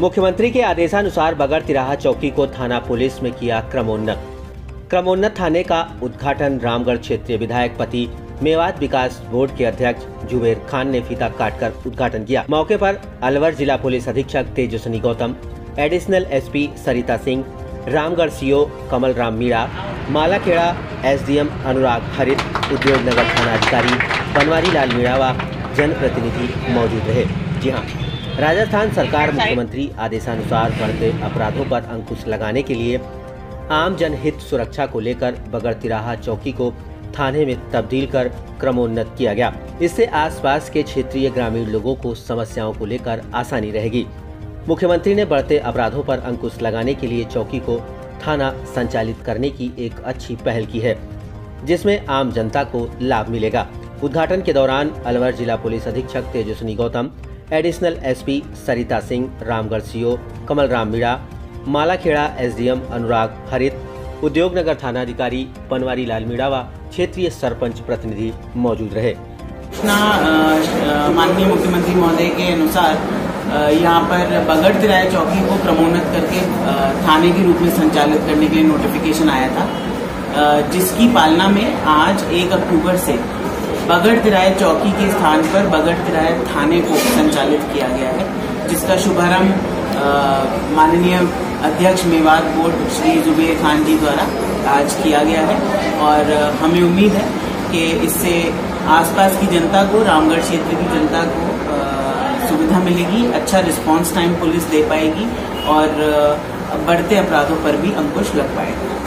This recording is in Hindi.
मुख्यमंत्री के आदेशानुसार बगर तिराहा चौकी को थाना पुलिस में किया क्रमोन्नत। क्रमोन्नत थाने का उद्घाटन रामगढ़ क्षेत्रीय विधायक पति मेवात विकास बोर्ड के अध्यक्ष जुबेर खान ने फीता काटकर उद्घाटन किया। मौके पर अलवर जिला पुलिस अधीक्षक Tejaswini Gautam, additional SP Sarita Singh, Ramgarh CO Kamal Ram Meena, Malakhera SDM Anurag Harit Udyog Nagar थाना अधिकारी बनवारी लाल मीणा व जनप्रतिनिधि मौजूद रहे। जी हाँ। राजस्थान सरकार मुख्यमंत्री आदेशानुसार बढ़ते अपराधों पर अंकुश लगाने के लिए आम जनहित सुरक्षा को लेकर बगड़ तिराहा चौकी को थाने में तब्दील कर क्रमोन्नत किया गया। इससे आसपास के क्षेत्रीय ग्रामीण लोगों को समस्याओं को लेकर आसानी रहेगी। मुख्यमंत्री ने बढ़ते अपराधों पर अंकुश लगाने के लिए चौकी को थाना संचालित करने की एक अच्छी पहल की है जिसमें आम जनता को लाभ मिलेगा। उद्घाटन के दौरान अलवर जिला पुलिस अधीक्षक Tejasvi Gautam additional SP Sarita Singh, Ramgarh CO Kamal Ram Meena, Malakhera SDM Anurag Harit Udyog Nagar थाना अधिकारी पनवारी लाल मीणा व क्षेत्रीय सरपंच प्रतिनिधि मौजूद रहे। माननीय मुख्यमंत्री महोदय के अनुसार यहाँ पर बगड़ तिराया चौकी को क्रमोन्नत करके थाने के रूप में संचालित करने के लिए नोटिफिकेशन आया था। जिसकी पालना में आज एक अक्टूबर से बगड़ तिराया चौकी के स्थान पर बगड़ तिराया थाने को संचालित किया गया है, जिसका शुभारंभ माननीय अध्यक्ष मेवात बोर्ड श्री जुबेर खान जी द्वारा आज किया गया है। और, हमें उम्मीद है कि इससे आसपास की जनता को, रामगढ़ क्षेत्र की जनता को सुविधा मिलेगी अच्छा रिस्पांस टाइम पुलिस दे पाएगी, और बढ़ते अपराधों पर भी अंकुश लग पाएगा।